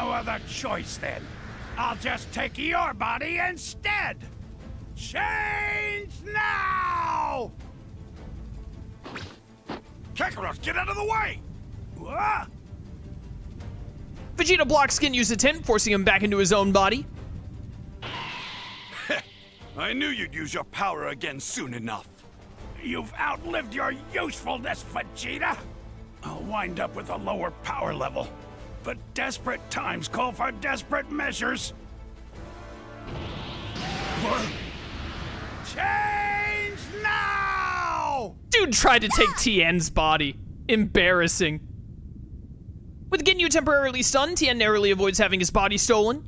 no other choice then. I'll just take your body instead. Change now! Kakarot, get out of the way! What? Vegeta blocks Ginyu's attempt, forcing him back into his own body. I knew you'd use your power again soon enough. You've outlived your usefulness, Vegeta. I'll wind up with a lower power level. But desperate times call for desperate measures. What? Change now! Dude tried to take ah! Tien's body. Embarrassing. With Ginyu temporarily stunned, Tien narrowly avoids having his body stolen.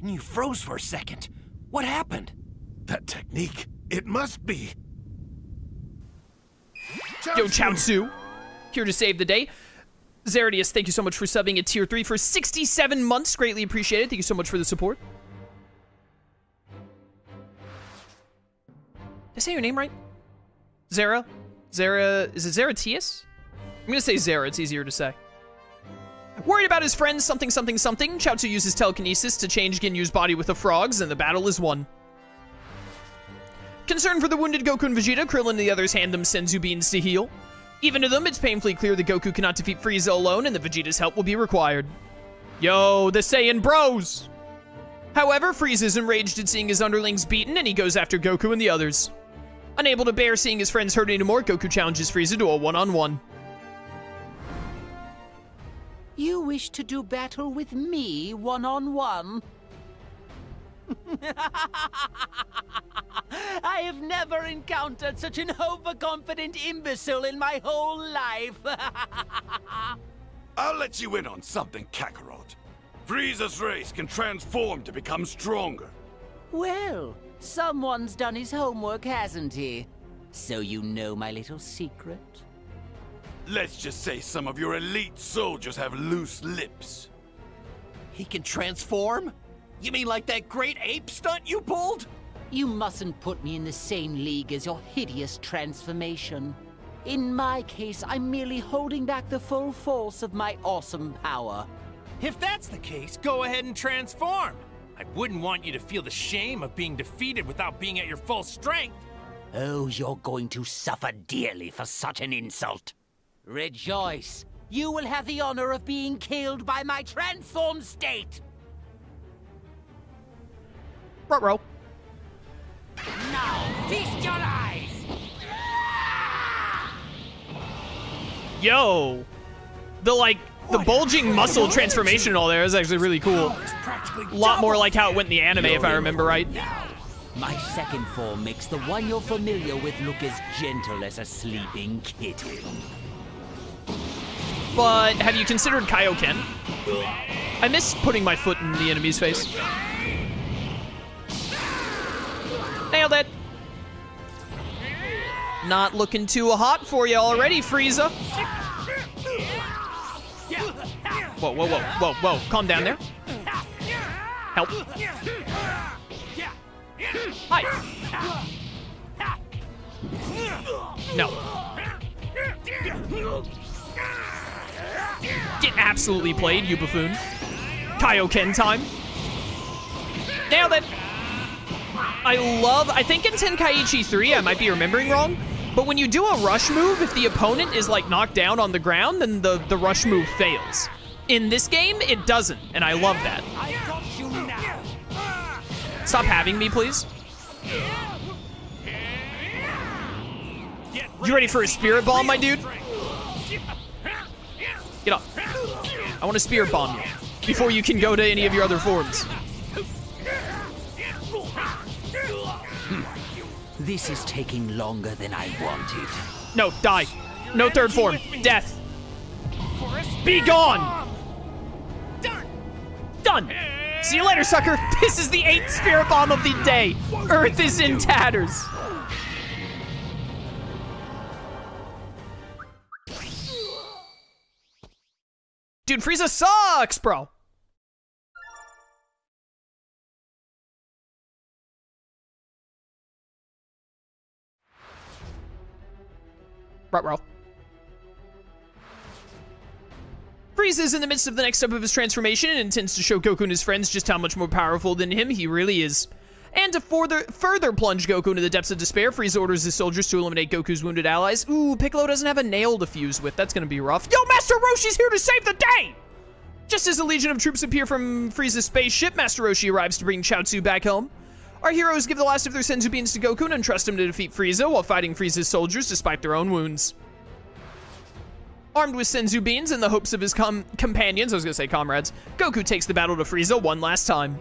And You froze for a second. What happened? That technique, it must be. Yo, Chaozu, here to save the day. Zeradius, thank you so much for subbing at tier 3 for 67 months. Greatly appreciated. Thank you so much for the support. Did I say your name right? Zara? Zara, is it Zaratius? I'm gonna say Zara, it's easier to say. Worried about his friends, something, something, something, Chaozu uses telekinesis to change Ginyu's body with the frogs, and the battle is won. Concerned for the wounded Goku and Vegeta, Krillin and the others hand them Senzu beans to heal. Even to them, it's painfully clear that Goku cannot defeat Frieza alone, and that Vegeta's help will be required. Yo, the Saiyan bros! However, Frieza is enraged at seeing his underlings beaten, and he goes after Goku and the others. Unable to bear seeing his friends hurt anymore, Goku challenges Frieza to a one-on-one. -on -one. You wish to do battle with me one-on-one? I have never encountered such an overconfident imbecile in my whole life. I'll let you in on something, Kakarot. Frieza's race can transform to become stronger. well, someone's done his homework, hasn't he? So you know my little secret? Let's just say some of your elite soldiers have loose lips. He can transform? You mean like that great ape stunt you pulled? You mustn't put me in the same league as your hideous transformation. In my case, I'm merely holding back the full force of my awesome power. If that's the case, go ahead and transform. I wouldn't want you to feel the shame of being defeated without being at your full strength. Oh, you're going to suffer dearly for such an insult. Rejoice! You will have the honor of being killed by my transformed state! Ruh-roh. Now, feast your eyes! Yo! The, like, the bulging muscle transformation and all there is actually really cool. A lot more like how it went in the anime, if I remember right. My second form makes the one you're familiar with look as gentle as a sleeping kitten. But have you considered Kaioken? I miss putting my foot in the enemy's face. Nailed it. Not looking too hot for you already, Frieza. Whoa, whoa, whoa, whoa, whoa. Calm down there. Help. Hi. No. Get absolutely played, you buffoon. Kaioken time. Nailed it. I love, I think in Tenkaichi 3, I might be remembering wrong, but when you do a rush move, if the opponent is like knocked down on the ground, then the, the rush move fails. In this game, it doesn't, and I love that. Stop having me, please. You ready for a spirit bomb, my dude? Get up. I want to spirit bomb you before you can go to any of your other forms. This is taking longer than I wanted. No, die. No third form. Death. Be gone. Done. Done! See you later, sucker. This is the eighth spirit bomb of the day. Earth is in tatters. Dude, Frieza sucks, bro. Ruh-roh. Frieza is in the midst of the next step of his transformation and intends to show Goku and his friends just how much more powerful than him he really is. And to further further plunge Goku into the depths of despair, Frieza orders his soldiers to eliminate Goku's wounded allies. Ooh, Piccolo doesn't have a nail to fuse with. That's gonna be rough. Yo, Master Roshi's here to save the day! Just as a legion of troops appear from Frieza's spaceship, Master Roshi arrives to bring Chaozu back home. Our heroes give the last of their Senzu beans to Goku and entrust him to defeat Frieza while fighting Frieza's soldiers despite their own wounds. Armed with Senzu beans in the hopes of his com companions, I was gonna say comrades, Goku takes the battle to Frieza one last time.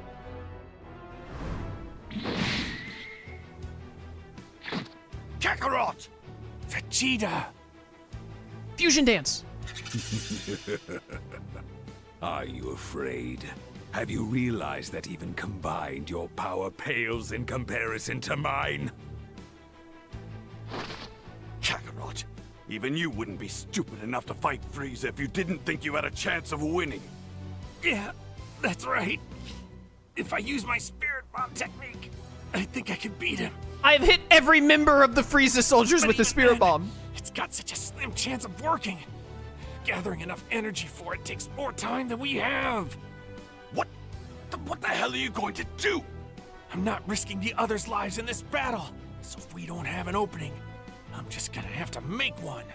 Kakarot! Vegeta! Fusion dance. Are you afraid? Have you realized that even combined, your power pales in comparison to mine? Kakarot, even you wouldn't be stupid enough to fight Frieza if you didn't think you had a chance of winning. Yeah, that's right. If I use my Spirit Bomb technique, I think I could beat him. I've hit every member of the Frieza soldiers But with the Spirit then, Bomb. It's got such a slim chance of working. Gathering enough energy for it takes more time than we have. What? the- hell are you going to do? I'm not risking the others' lives in this battle. So if we don't have an opening, I'm just gonna have to make one.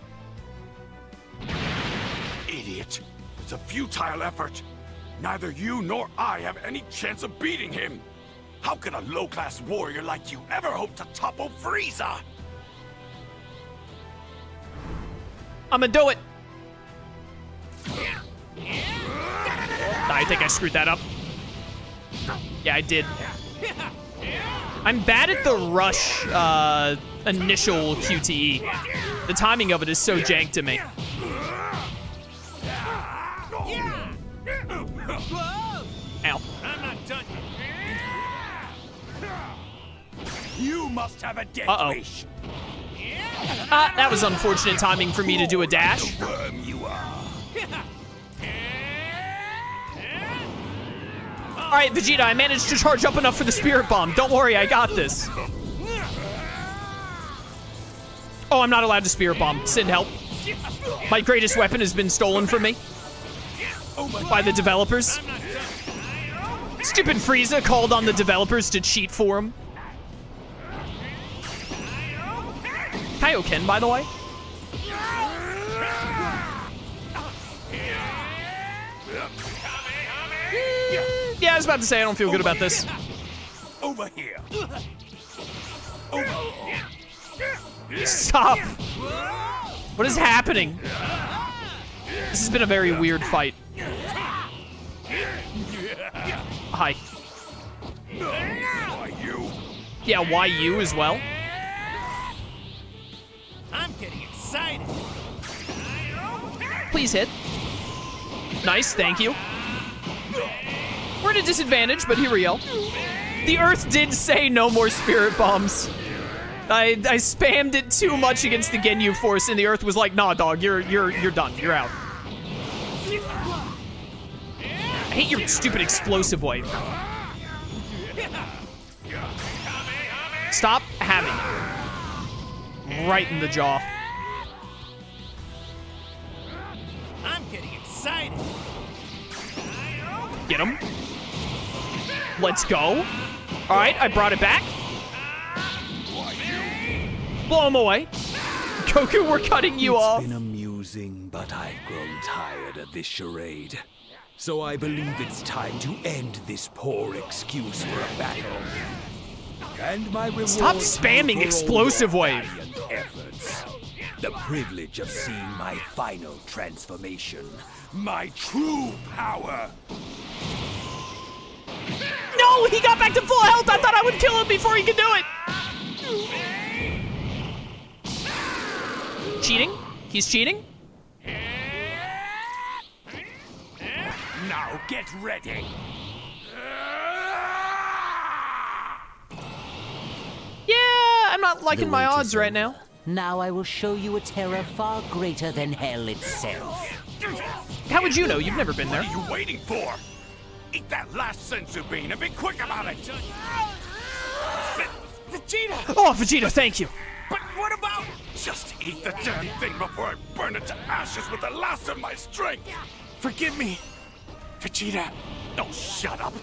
Idiot. It's a futile effort. Neither you nor I have any chance of beating him. How could a low-class warrior like you ever hope to topple Frieza? I'ma do it. I think I screwed that up. Yeah, I did. I'm bad at the rush uh, initial QTE. The timing of it is so jank to me. Ow. I'm not done You must have a death Uh-oh. wish. Ah, that was unfortunate timing for me to do a dash. All right, Vegeta, I managed to charge up enough for the Spirit Bomb. Don't worry, I got this. Oh, I'm not allowed to Spirit Bomb. Send help. My greatest weapon has been stolen from me by the developers. Stupid Frieza called on the developers to cheat for him. Kaioken, by the way. Yeah, I was about to say I don't feel good about this. Over here. Stop. What is happening? This has been a very weird fight. Hi. Why you? Yeah, why you as well? I'm getting excited. Please hit. Nice, thank you. We're at a disadvantage, but here we go. The Earth did say no more spirit bombs. I, I spammed it too much against the Ginyu force, and the Earth was like, "Nah, dog, you're you're you're done. You're out." I hate your stupid explosive wave. Stop having it. Right in the jaw. Let's go. All right, I brought it back. Blow him away. Goku, we're cutting you It's off. been amusing, but I've grown tired of this charade. So I believe it's time to end this poor excuse for a battle. And my reward Stop spamming explosive wave. efforts. The privilege of seeing my final transformation. My true power. No, he got back to full health. I thought I would kill him before he could do it. Cheating? He's cheating? Now get ready. Yeah, I'm not liking my odds right now. Now I will show you a terror far greater than hell itself. How would you know? You've never been there. What are you waiting for? Eat that last Senzu bean and be quick about it. Vegeta! Oh, Vegeta, thank you. But what about... Just eat the damn thing before I burn it to ashes with the last of my strength. Forgive me, Vegeta. Oh, shut up!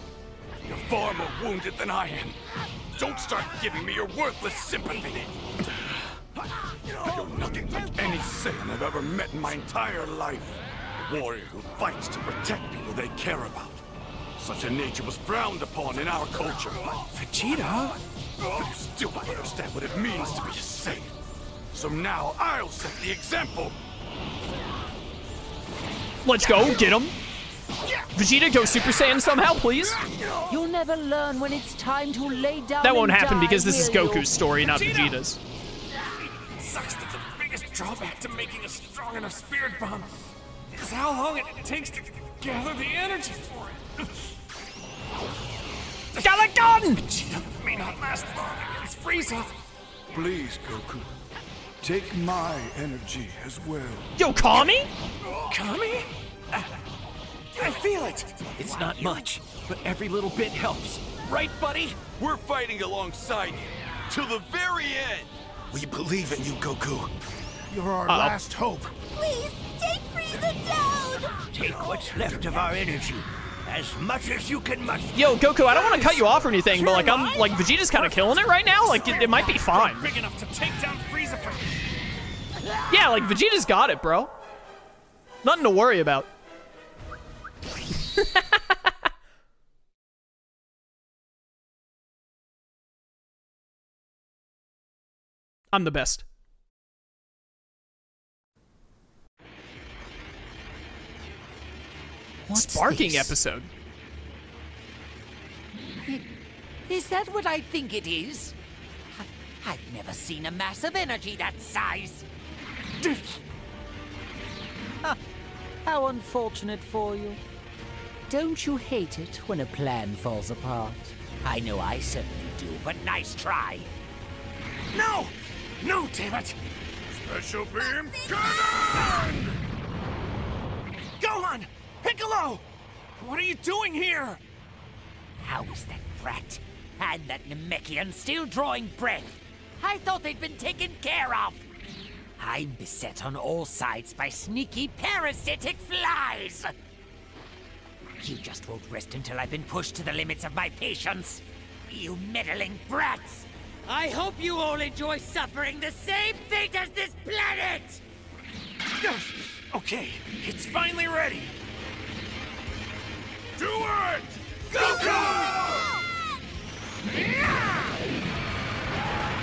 You're far more wounded than I am. Don't start giving me your worthless sympathy. You're nothing like any Saiyan I've ever met in my entire life. A warrior who fights to protect people they care about. Such a nature was frowned upon in our culture. Vegeta? But you still don't understand what it means to be a Saiyan. So now I'll set the example. Let's go, get him. Vegeta, go Super Saiyan somehow, please. You'll never learn when it's time to lay down That won't happen die, because this is will you? Goku's story, not Vegeta's. Sucks that the biggest drawback to making a strong enough spirit bomb is how long it takes to gather the energy for it. Got a gun! Vegeta may not last long against Frieza. Please, Goku. Take my energy as well. Yo, Kami? Kami? I, I feel it. It's not much, but every little bit helps. Right, buddy? We're fighting alongside you till the very end. We believe in you, Goku. You're our Uh-oh. last hope. Please, take Frieza down! Take what's left of our energy. As much as you can muster. Yo, Goku, I don't want to cut you off or anything, but like I'm like Vegeta's kind of killing it right now. Like it, it might be fine. Big enough to take down Frieza Yeah, like Vegeta's got it, bro. Nothing to worry about. I'm the best. What's Sparking this? episode. Is that what I think it is? I- I've never seen a mass of energy that size. Huh, How unfortunate for you. Don't you hate it when a plan falls apart? I know I certainly do, but nice try. No! No, damn it! Special beam ah! cannon! Go on! Piccolo! What are you doing here? How is that brat and that Namekian still drawing breath? I thought they'd been taken care of. I'm beset on all sides by sneaky parasitic flies. You just won't rest until I've been pushed to the limits of my patience. You meddling brats! I hope you all enjoy suffering the same fate as this planet! Okay, it's finally ready. Do it!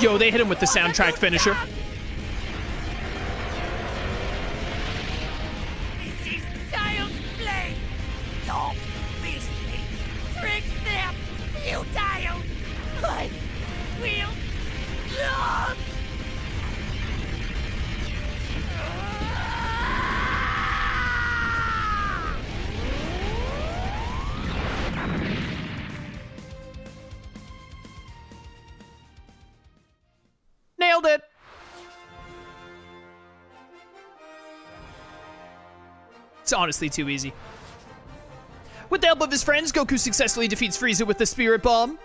Yo, they hit him with the soundtrack finisher. It's honestly too easy. With the help of his friends, Goku successfully defeats Frieza with the Spirit Bomb.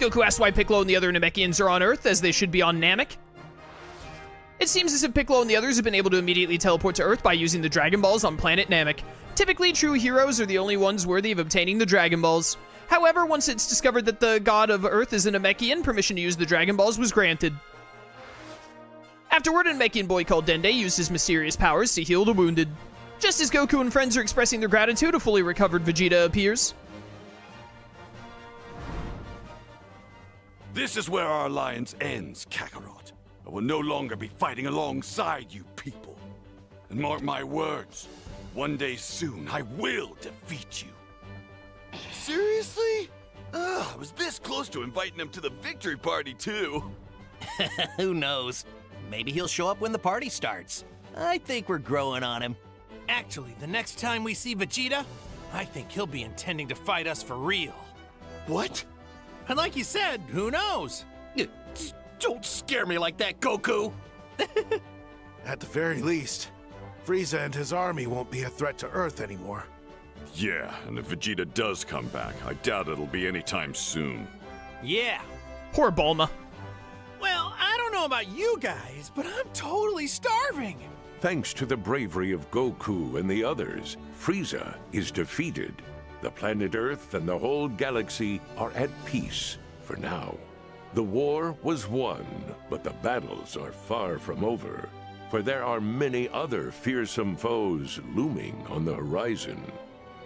Goku asks why Piccolo and the other Namekians are on Earth, as they should be on Namek. It seems as if Piccolo and the others have been able to immediately teleport to Earth by using the Dragon Balls on planet Namek. Typically, true heroes are the only ones worthy of obtaining the Dragon Balls. However, once it's discovered that the god of Earth is a Namekian, permission to use the Dragon Balls was granted. Afterward, a Namekian boy called Dende used his mysterious powers to heal the wounded. Just as Goku and friends are expressing their gratitude, a fully recovered Vegeta appears. This is where our alliance ends, Kakarot. I will no longer be fighting alongside you people. And mark my words, one day soon I will defeat you. Seriously? Ugh, I was this close to inviting him to the victory party, too. Who knows? Maybe he'll show up when the party starts. I think we're growing on him. Actually, the next time we see Vegeta, I think he'll be intending to fight us for real. What? And like you said, who knows? Don't scare me like that, Goku! At the very least, Frieza and his army won't be a threat to Earth anymore. Yeah, and if Vegeta does come back, I doubt it'll be anytime soon. Yeah. Poor Bulma. Well, I don't know about you guys, but I'm totally starving. Thanks to the bravery of Goku and the others, Frieza is defeated. The planet Earth and the whole galaxy are at peace for now. The war was won, but the battles are far from over, for there are many other fearsome foes looming on the horizon.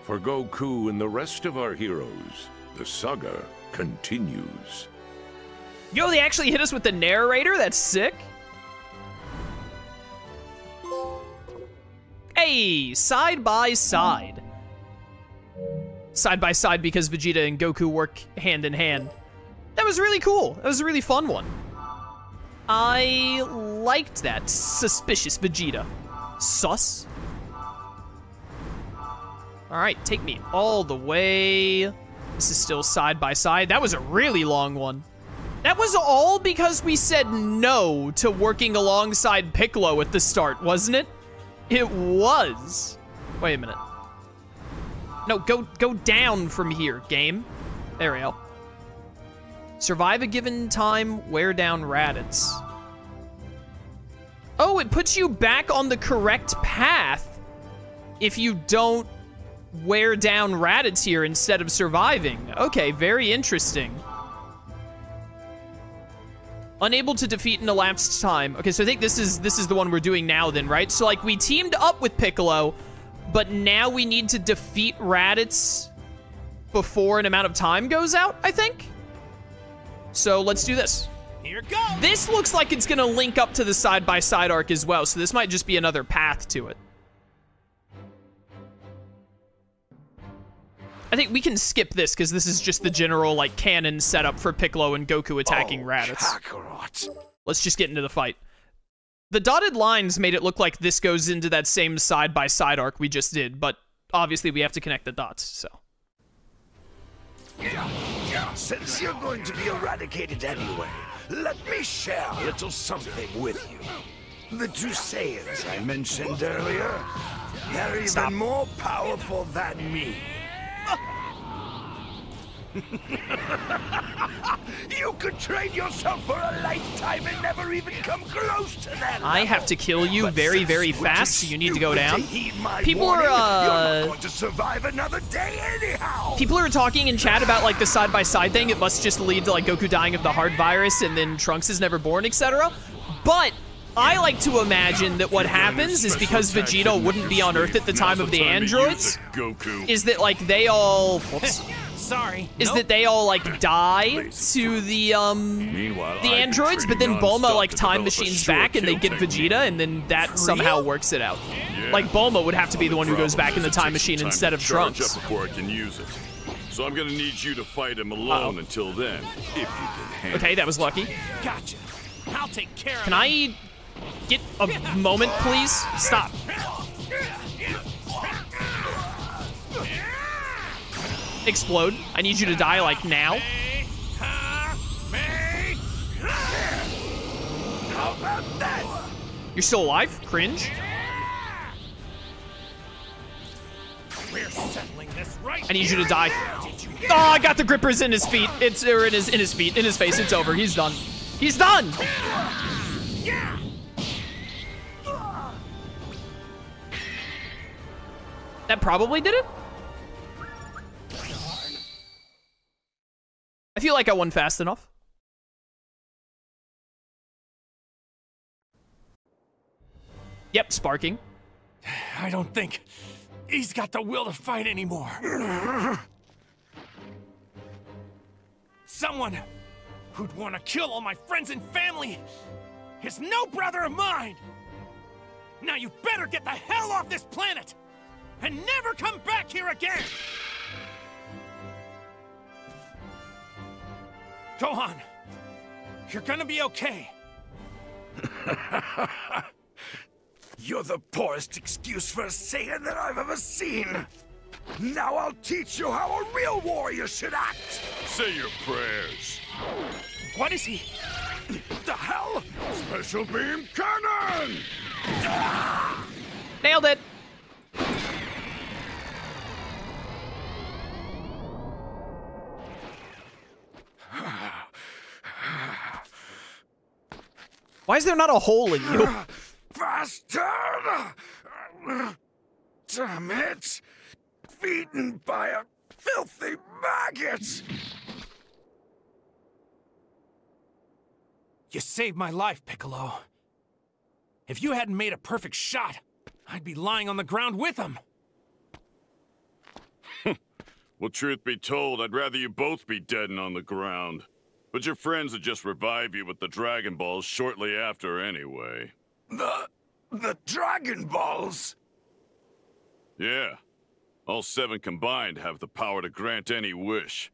For Goku and the rest of our heroes, the saga continues. Yo, they actually hit us with the narrator? That's sick. Hey, side by side. Side by side because Vegeta and Goku work hand in hand. That was really cool. That was a really fun one. I liked that. Suspicious Vegeta. Sus. All right, take me all the way. This is still side by side. That was a really long one. That was all because we said no to working alongside Piccolo at the start, wasn't it? It was. Wait a minute. No, go go down from here, game. There we go. Survive a given time, wear down Raditz. Oh, it puts you back on the correct path if you don't wear down Raditz here instead of surviving. Okay, very interesting. Unable to defeat in elapsed time. Okay, so I think this is this is the one we're doing now then, right? So like we teamed up with Piccolo, but now we need to defeat Raditz before an amount of time goes out, I think? So let's do this. Here goes! This looks like it's gonna link up to the side-by-side -side arc as well, so this might just be another path to it. I think we can skip this, because this is just the general, like, canon setup for Piccolo and Goku attacking oh, Raditz. Kakarot. Let's just get into the fight. The dotted lines made it look like this goes into that same side-by-side -side arc we just did, but obviously we have to connect the dots, so... Since you're going to be eradicated anyway, let me share a little something with you. The two Saiyans I mentioned earlier, they're even Stop. more powerful than me. you could train yourself for a lifetime and never even come close to that I have to kill you But very, very fast, so you need to go down. heed my People are, warning, You're uh, not going to survive another day anyhow. People are talking in chat about like the side-by-side thing. It must just lead to like Goku dying of the heart virus and then Trunks is never born, etc. But I like to imagine that what happens is because Vegeta wouldn't be on Earth at the time of the androids, Goku. is that like they all whoops, Sorry. is Nope. that they all like die to the um Meanwhile, the androids, but then Bulma like time machines back and they get. Vegeta, and then that somehow works it out. Like Bulma would have to be the one who goes back in the time machine instead of Trunks. before I can use it. So I'm gonna need you to fight him alone Uh-oh. until then, if you can handle Okay, that was lucky. Gotcha. I'll take care of Can I get a moment, please? Stop. Explode. I need you to die, like, now. You're still alive? Cringe. I need you to die. Oh, I got the grippers in his feet. It's or in his in his feet, in his face. It's over. He's done. He's done. That probably did it. Feel like I won fast enough. Yep, sparking. I don't think he's got the will to fight anymore. Someone who'd want to kill all my friends and family is no brother of mine. Now you better get the hell off this planet and never come back here again. Gohan, you're gonna be okay. You're the poorest excuse for a Saiyan that I've ever seen. Now I'll teach you how a real warrior should act. Say your prayers. What is he? The hell? Special beam cannon! Nailed it. Why is there not a hole in you? Faster! Damn it! Beaten by a filthy maggot! You saved my life, Piccolo. If you hadn't made a perfect shot, I'd be lying on the ground with him. Well, truth be told, I'd rather you both be dead and on the ground. But your friends would just revive you with the Dragon Balls shortly after anyway. The... the Dragon Balls? Yeah. All seven combined have the power to grant any wish.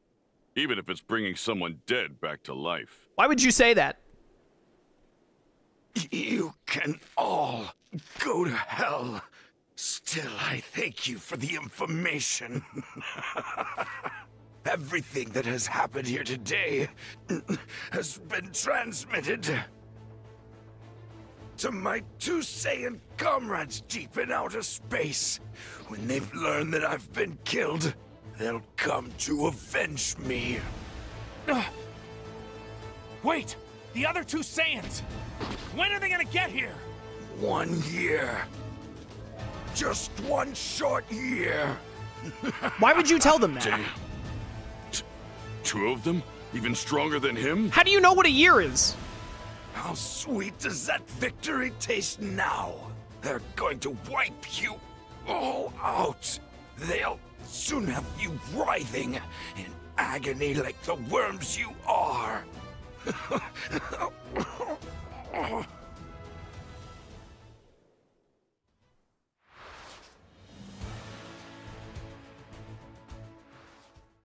Even if it's bringing someone dead back to life. Why would you say that? You can all go to hell. Still, I thank you for the information. Everything that has happened here today has been transmitted to my two Saiyan comrades deep in outer space. When they've learned that I've been killed, they'll come to avenge me. Uh, wait! The other two Saiyans! When are they gonna get here? One year. Just one short year. Why would you tell them that? Damn. two of them? Even stronger than him? How do you know what a year is? How sweet does that victory taste now? They're going to wipe you all out. They'll soon have you writhing in agony like the worms you are.